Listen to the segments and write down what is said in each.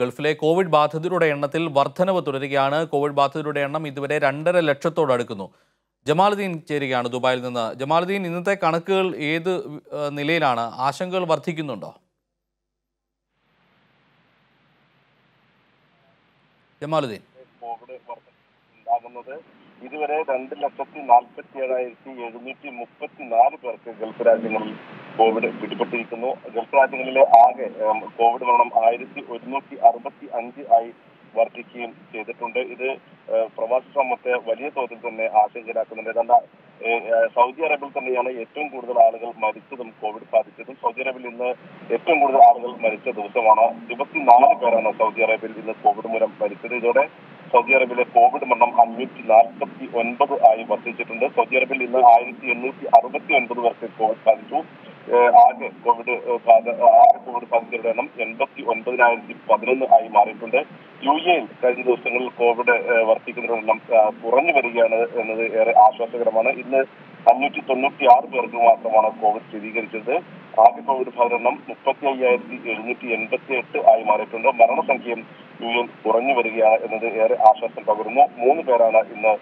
ഗൾഫിലെ കോവിഡ് ബാധിതരുടെ എണ്ണത്തിൽ വർധനവ് തുടരുകയാണ്. കോവിഡ് ബാധിതരുടെ എണ്ണം ഇതുവരെ രണ്ടര ലക്ഷത്തോട് അടുക്കുന്നു. ജമാലുദ്ദീൻ ചേരുകയാണ് ദുബായിൽ നിന്ന്. ജമാലുദ്ദീൻ ഇന്നത്തെ കണക്കുകൾ ഏത് നിലയിലാണ്? ആശങ്കകൾ വർദ്ധിക്കുന്നുണ്ടോ ജമാലുദ്ദീൻ. കോവിഡ് ഇതുവരെ രണ്ട് ലക്ഷത്തി നാൽപ്പത്തി ഏഴായിരത്തി എഴുന്നൂറ്റി മുപ്പത്തി നാല് പേർക്ക് ഗൾഫ് രാജ്യങ്ങളിൽ കോവിഡ് പിടിപെട്ടിരിക്കുന്നു. ഗൾഫ് രാജ്യങ്ങളിലെ ആകെ കോവിഡ് മരണം ആയിരത്തി ഒരുന്നൂറ്റി അറുപത്തി അഞ്ച് ആയി വർദ്ധിക്കുകയും ചെയ്തിട്ടുണ്ട്. ഇത് പ്രവാസി സമൂഹത്തെ വലിയ തോതിൽ തന്നെ ആശങ്കയിലാക്കുന്നുണ്ട് ഏതാണ്ട് സൗദി അറേബ്യയിൽ തന്നെയാണ് ഏറ്റവും കൂടുതൽ ആളുകൾ മരിച്ചതും കോവിഡ് ബാധിച്ചതും. സൗദി അറേബ്യയിൽ ഇന്ന് ഏറ്റവും കൂടുതൽ ആളുകൾ മരിച്ച ദിവസമാണ്. ഇരുപത്തിനാല് പേരാണ് സൗദി അറേബ്യയിൽ ഇന്ന് കോവിഡ് മൂലം മരിച്ചത്. ഇതോടെ സൗദി അറേബ്യയിലെ കോവിഡ് മരണം അഞ്ഞൂറ്റി നാൽപ്പത്തി ഒൻപത് ആയി വർദ്ധിച്ചിട്ടുണ്ട്. സൗദി അറേബ്യയിൽ ഇന്ന് ആയിരത്തി എണ്ണൂറ്റി അറുപത്തി ഒൻപത് പേർക്ക് കോവിഡ് ബാധിച്ചു. ആകെ കോവിഡ് ആകെ കോവിഡ് ബാധിതരുടെ എണ്ണം എൺപത്തി ഒൻപതിനായിരത്തി പതിനൊന്ന് ആയി മാറിയിട്ടുണ്ട്. യു എയിൽ കഴിഞ്ഞ ദിവസങ്ങളിൽ കോവിഡ് വർദ്ധിക്കുന്നവരുടെ എണ്ണം കുറഞ്ഞു വരികയാണ് എന്നത് ഏറെ ആശ്വാസകരമാണ്. ഇന്ന് അഞ്ഞൂറ്റി തൊണ്ണൂറ്റി ആറ് പേർക്ക് മാത്രമാണ് കോവിഡ് സ്ഥിരീകരിച്ചത്. ആകെ കോവിഡ് ബാധിതരെണ്ണം മുപ്പത്തി അയ്യായിരത്തി എഴുന്നൂറ്റി എൺപത്തി എട്ട് ആയി മാറിയിട്ടുണ്ട്. മരണസംഖ്യയും യു എൻ കുറഞ്ഞു വരികയാണ് എന്നത് ഏറെ ആശ്വാസം പകരുന്നു. മൂന്ന് പേരാണ് ഇന്ന്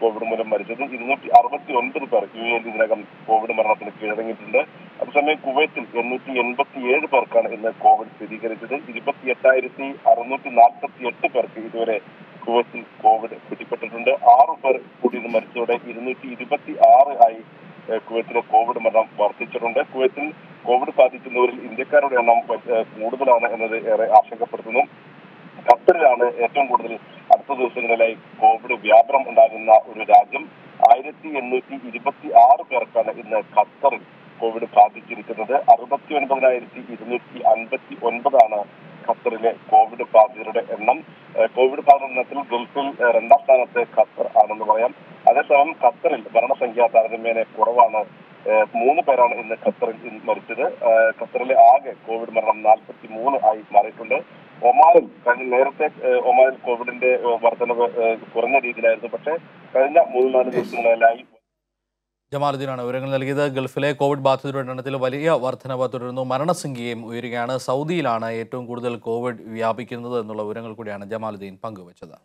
കോവിഡ് മൂലം മരിച്ചത്. ഇരുന്നൂറ്റി അറുപത്തി ഒൻപത് പേർ യു എയിൽ ഇതിനകം കോവിഡ് മരണത്തിന് കീഴടങ്ങിയിട്ടുണ്ട്. അതേസമയം കുവൈത്തിൽ എണ്ണൂറ്റി എൺപത്തി ഏഴ് പേർക്കാണ് ഇന്ന് കോവിഡ് സ്ഥിരീകരിച്ചത്. ഇരുപത്തി എട്ടായിരത്തി അറുന്നൂറ്റി നാൽപ്പത്തി എട്ട് പേർക്ക് ഇതുവരെ കുവൈത്തിൽ കോവിഡ് പിടിപെട്ടിട്ടുണ്ട്. ആറ് പേർ കൂടി ഇന്ന് മരിച്ചതോടെ ഇരുന്നൂറ്റി ഇരുപത്തി ആറ് ആയി കുവൈത്തിലെ കോവിഡ് മരണം വർദ്ധിച്ചിട്ടുണ്ട്. കുവൈത്തിൽ കോവിഡ് ബാധിക്കുന്നവരിൽ ഇന്ത്യക്കാരുടെ എണ്ണം കൂടുതലാണ് എന്നത് ഏറെ ആശങ്കപ്പെടുത്തുന്നു. ഖത്തറിലാണ് ഏറ്റവും കൂടുതൽ അടുത്ത ദിവസങ്ങളിലായി കോവിഡ് വ്യാപനം ഉണ്ടാകുന്ന ഒരു രാജ്യം ആയിരത്തി എണ്ണൂറ്റി ഇരുപത്തി ആറ് പേർക്കാണ് ഇന്ന് ഖത്തറിൽ കോവിഡ് ബാധിച്ചിരിക്കുന്നത്. അറുപത്തി ഒൻപതിനായിരത്തി ഇരുന്നൂറ്റി അൻപത്തി ഒൻപതാണ് ഖത്തറിലെ കോവിഡ് ബാധിതരുടെ എണ്ണം. കോവിഡ് ബാധിത എണ്ണത്തിൽ ഗൾഫിൽ രണ്ടാം സ്ഥാനത്ത് ഖത്തർ ആണെന്ന് പറയാം. അതേസമയം ഖത്തറിൽ മരണസംഖ്യ താരതമ്യേന കുറവാണ് മൂന്ന് പേരാണ് ഇന്ന് ഖത്തറിൽ മരിച്ചത്. ഖത്തറിലെ ആകെ കോവിഡ് മരണം നാൽപ്പത്തി മൂന്ന് ആയി മാറിയിട്ടുണ്ട്. ഒമാനിൽ കഴിഞ്ഞ നേരത്തെ ഒമാനിൽ കോവിഡിന്റെ വർധനവ് കുറഞ്ഞ രീതിയിലായിരുന്നു. പക്ഷേ കഴിഞ്ഞ മൂന്ന് നാല് ദിവസങ്ങളിലായി ജമാലുദ്ദീനാണ് വിവരങ്ങൾ നൽകിയത്. ഗൾഫിലെ കോവിഡ് ബാധിതരുടെ എണ്ണത്തിൽ വലിയ വർധനവ് തുടരുന്നു. മരണസംഖ്യയും ഉയരുകയാണ്. സൗദിയിലാണ് ഏറ്റവും കൂടുതൽ കോവിഡ് വ്യാപിക്കുന്നത് എന്നുള്ള വിവരങ്ങൾ കൂടിയാണ് ജമാലുദ്ദീൻ പങ്കുവച്ചത്.